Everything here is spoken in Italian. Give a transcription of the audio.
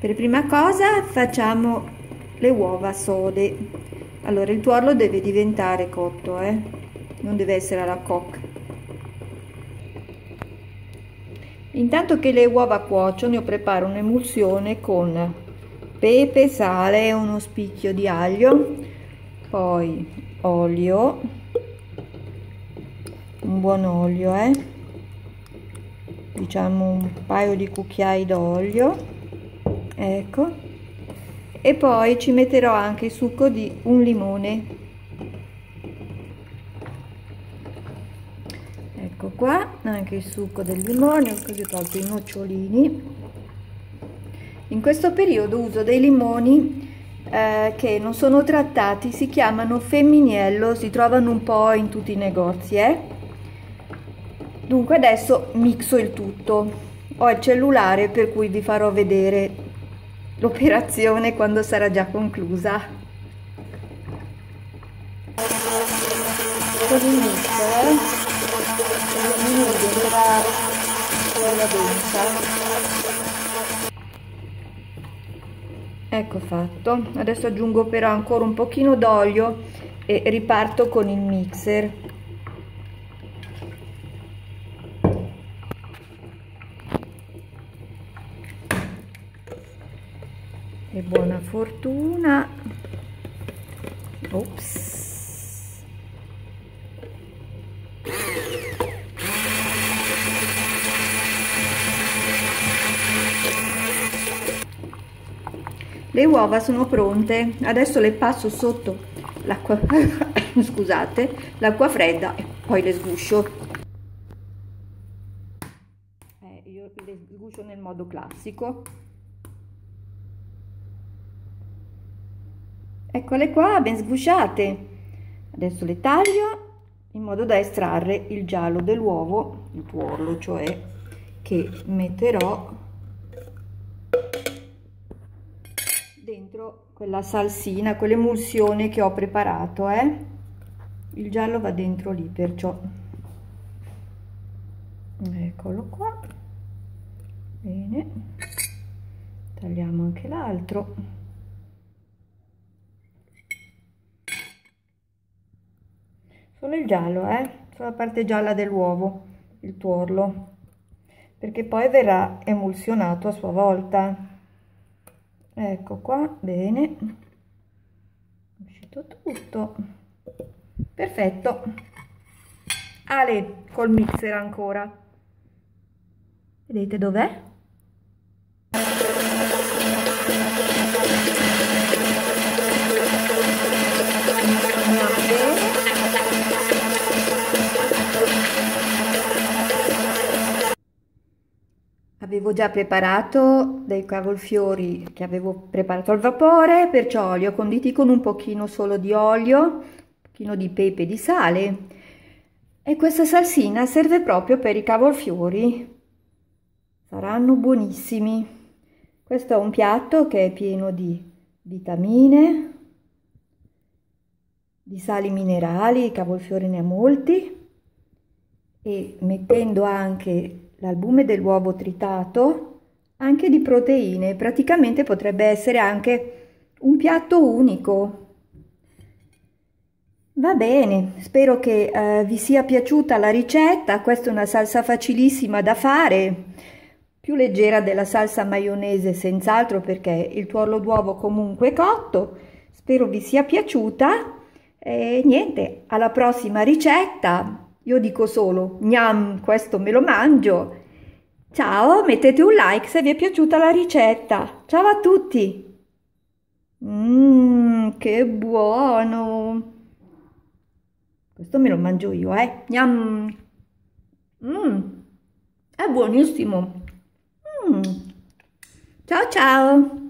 per prima cosa facciamo le uova sode. Allora il tuorlo deve diventare cotto eh? non deve essere alla coque intanto che le uova cuociono io preparo un'emulsione con pepe sale uno spicchio di aglio poi olio un buon olio eh. Diciamo un paio di cucchiai d'olio ecco. E poi ci metterò anche il succo di un limone. Ecco qua anche il succo del limone così ho tolto i nocciolini. In questo periodo uso dei limoni eh, che non sono trattati si chiamano femminiello si trovano un po' in tutti i negozi eh? dunque adesso mixo il tutto. Ho il cellulare per cui vi farò vedere l'operazione quando sarà già conclusa. Con il ecco fatto. Adesso aggiungo però ancora un pochino d'olio e riparto con il mixer e buona fortuna. Ops. Le uova sono pronte. Adesso le passo sotto l'acqua scusate l'acqua fredda e poi le sguscio. Eh, io le sguscio nel modo classico eccole qua ben sgusciate. Adesso le taglio in modo da estrarre il giallo dell'uovo il tuorlo cioè che metterò dentro quella salsina quell'emulsione che ho preparato eh? il giallo va dentro lì perciò. Eccolo qua. Bene. Tagliamo anche l'altro solo il giallo eh? Solo la parte gialla dell'uovo il tuorlo. Perché poi verrà emulsionato a sua volta. Ecco qua bene. È uscito tutto. Perfetto. Ale col mixer ancora. Vedete dov'è? Avevo già preparato dei cavolfiori che avevo preparato al vapore, perciò li ho conditi con un pochino solo di olio, un pochino di pepe e di sale. E questa salsina serve proprio per i cavolfiori. Saranno buonissimi. Questo è un piatto che è pieno di vitamine, di sali minerali, i cavolfiori ne ha molti, e mettendo anche l'albume dell'uovo tritato, anche di proteine, praticamente potrebbe essere anche un piatto unico. Va bene, spero che eh, vi sia piaciuta la ricetta, questa è una salsa facilissima da fare, più leggera della salsa maionese senz'altro perché il tuorlo d'uovo comunque è cotto, spero vi sia piaciuta e niente, alla prossima ricetta! Io dico solo, gnam, questo me lo mangio. Ciao, mettete un like se vi è piaciuta la ricetta. Ciao a tutti. Mmm, che buono. Questo me lo mangio io, eh. Gnam. Mmm, è buonissimo. Mm. Ciao ciao.